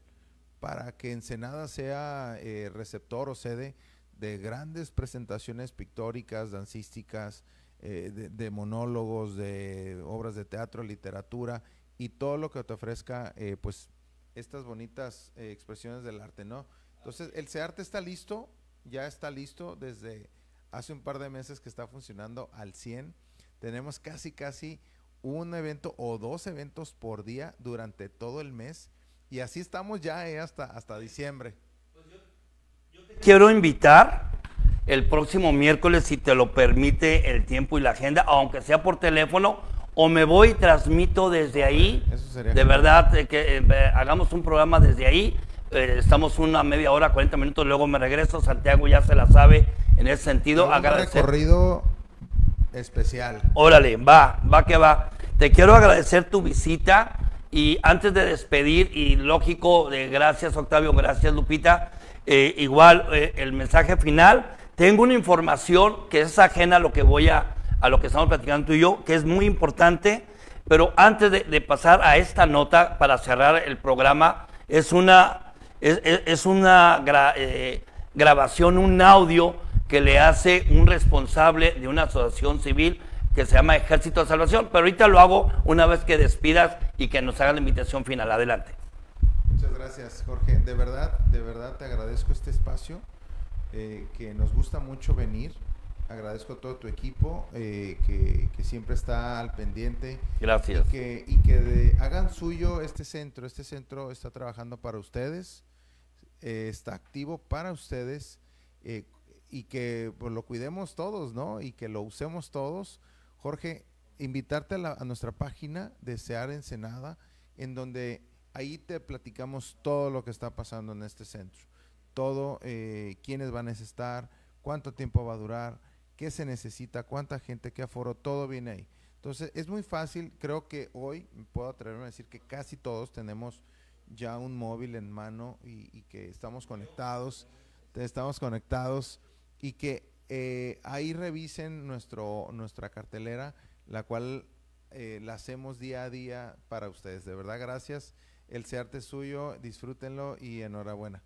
para que Ensenada sea eh, receptor o sede de grandes presentaciones pictóricas, dancísticas, eh, de, de monólogos, de obras de teatro, literatura y todo lo que te ofrezca, eh, pues, estas bonitas eh, expresiones del arte, ¿no? Entonces, el CEARTE está listo, ya está listo desde hace un par de meses que está funcionando al 100. Tenemos casi, casi un evento o dos eventos por día durante todo el mes. Y así estamos ya eh, hasta, hasta diciembre. Quiero invitar el próximo miércoles, si te lo permite el tiempo y la agenda, aunque sea por teléfono, o me voy y transmito desde ahí. sería de genial. verdad, eh, que eh, eh, hagamos un programa desde ahí. Eh, estamos una media hora, 40 minutos, luego me regreso. Santiago ya se la sabe en ese sentido. Un Agradecer. recorrido especial. Órale, va, va que va. Te quiero agradecer tu visita y antes de despedir, y lógico, de gracias Octavio, gracias Lupita, eh, igual eh, el mensaje final, tengo una información que es ajena a lo que voy a, a lo que estamos platicando tú y yo, que es muy importante, pero antes de, de pasar a esta nota para cerrar el programa, es una, es, una gra- eh, grabación, un audio que le hace un responsable de una asociación civil que se llama Ejército de Salvación. Pero ahorita lo hago una vez que despidas y que nos haga la invitación final. Adelante. Muchas gracias, Jorge. De verdad, de verdad te agradezco este espacio, eh, que nos gusta mucho venir. Agradezco a todo tu equipo, eh, que, que siempre está al pendiente. Gracias. Y que, y que de- hagan suyo este centro. Este centro está trabajando para ustedes, eh, está activo para ustedes, y que pues, lo cuidemos todos, ¿no? Y que lo usemos todos. Jorge, invitarte a, la- a nuestra página de Sear Ensenada, en donde ahí te platicamos todo lo que está pasando en este centro. Todo, eh, quiénes van a estar, cuánto tiempo va a durar, qué se necesita, cuánta gente, qué aforo, todo viene ahí. Entonces, es muy fácil, creo que hoy puedo atreverme a decir que casi todos tenemos ya un móvil en mano y, que estamos conectados, estamos conectados y que eh, ahí revisen nuestro, nuestra cartelera, la cual eh, la hacemos día a día para ustedes. De verdad, gracias. El arte es suyo, disfrútenlo y enhorabuena.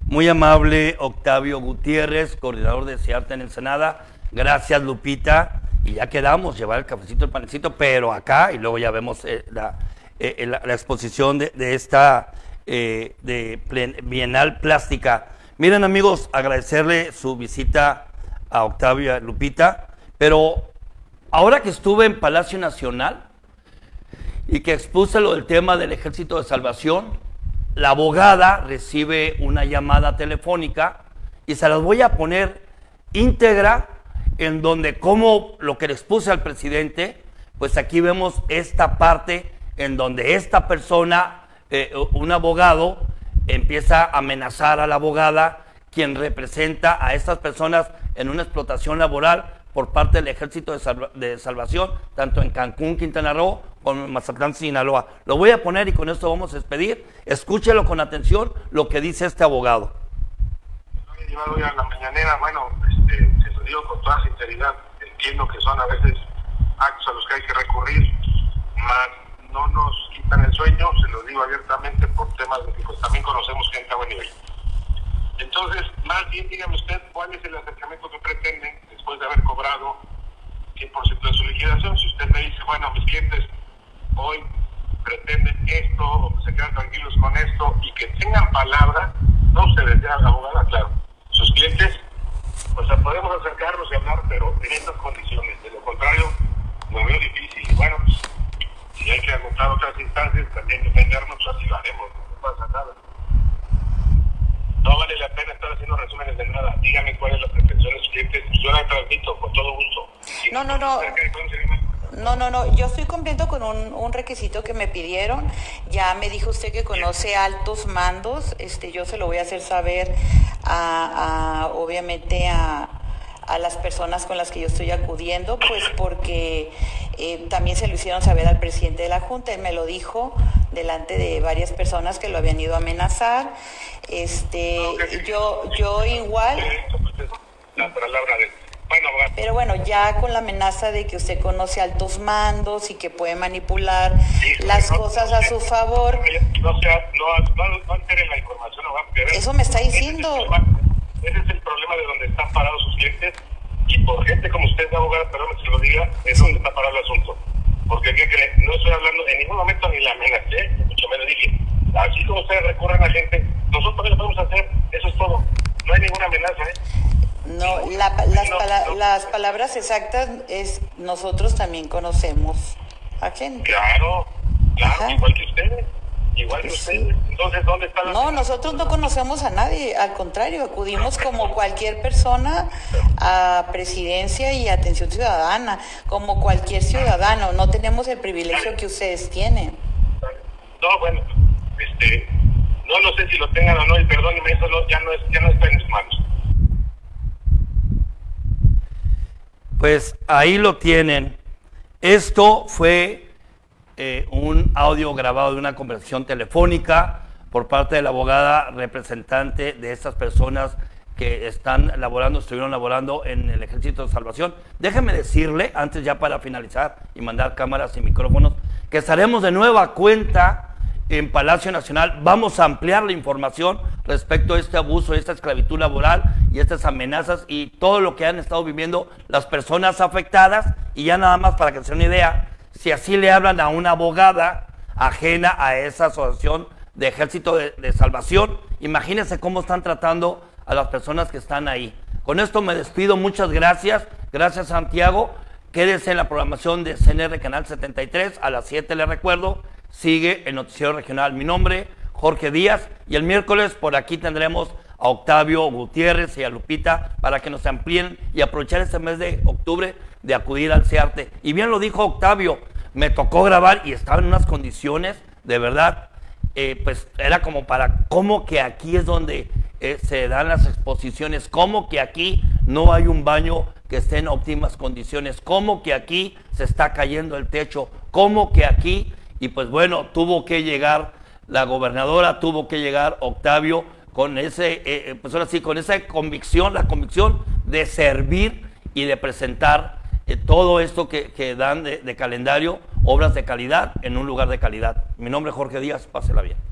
Muy amable Octavio Gutiérrez, coordinador de CIARTA en Ensenada. Gracias Lupita. Y ya quedamos, llevar el cafecito, el panecito, pero acá y luego ya vemos eh, la, eh, la- exposición de, de esta eh, de Bienal Plástica. Miren amigos, agradecerle su visita a Octavio y a Lupita, pero ahora que estuve en Palacio Nacional y que expuse lo del tema del Ejército de Salvación, la abogada recibe una llamada telefónica y se las voy a poner íntegra en donde como lo que le expuse al presidente, pues aquí vemos esta parte en donde esta persona, eh, un abogado, empieza a amenazar a la abogada, quien representa a estas personas en una explotación laboral por parte del Ejército de, Salva- de Salvación, tanto en Cancún, Quintana Roo, como en Mazatlán, Sinaloa. Lo voy a poner y con esto vamos a despedir. Escúchelo con atención lo que dice este abogado. llevado hoy a la mañanera, bueno, este, se lo digo con toda sinceridad, entiendo que son a veces actos a los que hay que recurrir, mas no nos quitan el sueño, se lo digo abiertamente por temas de que pues, también conocemos gente a buen nivel. Entonces, más bien dígame usted cuál es el acercamiento que pretenden después de haber cobrado 100% de su liquidación. Si usted me dice, bueno, mis clientes hoy pretenden esto o que se quedan tranquilos con esto y que tengan palabra, no ustedes, ya la abogada, claro, sus clientes, o sea, podemos acercarnos y hablar, pero en estas condiciones. De lo contrario, lo veo difícil. Y bueno, pues, si hay que agotar otras instancias, también defendernos, pues así lo haremos, no pasa nada. No vale la pena estar haciendo No, no, no. No, no, yo estoy cumpliendo con un, un requisito que me pidieron. Ya me dijo usted que conoce altos mandos. Este, yo se lo voy a hacer saber a, a, obviamente a, a las personas con las que yo estoy acudiendo, pues porque eh, también se lo hicieron saber al presidente de la Junta, él me lo dijo delante de varias personas que lo habían ido a amenazar. Este, yo, yo igual. La palabra de. Pero bueno, ya con la amenaza de que usted conoce altos mandos y que puede manipular las cosas a su favor. No, sea, no, no, no altere la información, Eso me está ese es el diciendo. Ese es el problema de donde están parados sus clientes. Y por gente como usted, abogado, perdón que se lo diga, es donde está parado el asunto. Porque, ¿qué cree? No estoy hablando, en ningún momento ni la amenacé, mucho menos dije. Así como ustedes recurren a gente, nosotros lo podemos hacer. Eso es todo. No hay ninguna amenaza, ¿eh? No, la las, pala- las palabras exactas es nosotros también conocemos a gente. Claro, claro, igual que ustedes. Igual que ustedes. Entonces, ¿dónde está la No, nosotros no conocemos a nadie, al contrario, acudimos como cualquier persona a presidencia y atención ciudadana, como cualquier ciudadano, no tenemos el privilegio que ustedes tienen. No, bueno, este, no, no sé si lo tengan o no, y perdónenme, eso no, ya, no es, ya no está en mis manos. Pues ahí lo tienen. Esto fue eh, un audio grabado de una conversación telefónica por parte de la abogada representante de estas personas que están laborando, estuvieron laborando en el Ejército de Salvación. Déjeme decirle, antes ya para finalizar y mandar cámaras y micrófonos, que estaremos de nueva cuenta en Palacio Nacional. Vamos a ampliar la información respecto a este abuso, esta esclavitud laboral y estas amenazas y todo lo que han estado viviendo las personas afectadas. Y ya nada más para que se den una idea, si así le hablan a una abogada ajena a esa asociación de Ejército de, de Salvación, imagínense cómo están tratando a las personas que están ahí. Con esto me despido, muchas gracias. Gracias Santiago. Quédese en la programación de CNR Canal 73 a las 7 le recuerdo. Sigue el noticiero regional. Mi nombre, Jorge Díaz. Y el miércoles por aquí tendremos a Octavio Gutiérrez y a Lupita para que nos amplíen y aprovechar este mes de octubre de acudir al CEARTE. Y bien lo dijo Octavio, me tocó grabar y estaba en unas condiciones, de verdad, eh, pues era como para cómo que aquí es donde eh, se dan las exposiciones, cómo que aquí no hay un baño que esté en óptimas condiciones, cómo que aquí se está cayendo el techo, cómo que aquí, y pues bueno, tuvo que llegar la gobernadora, tuvo que llegar Octavio con ese, eh, eh, pues ahora sí, con esa convicción, la convicción de servir y de presentar eh, todo esto que, dan de, de calendario, obras de calidad en un lugar de calidad. Mi nombre es Jorge Díaz, pásela bien.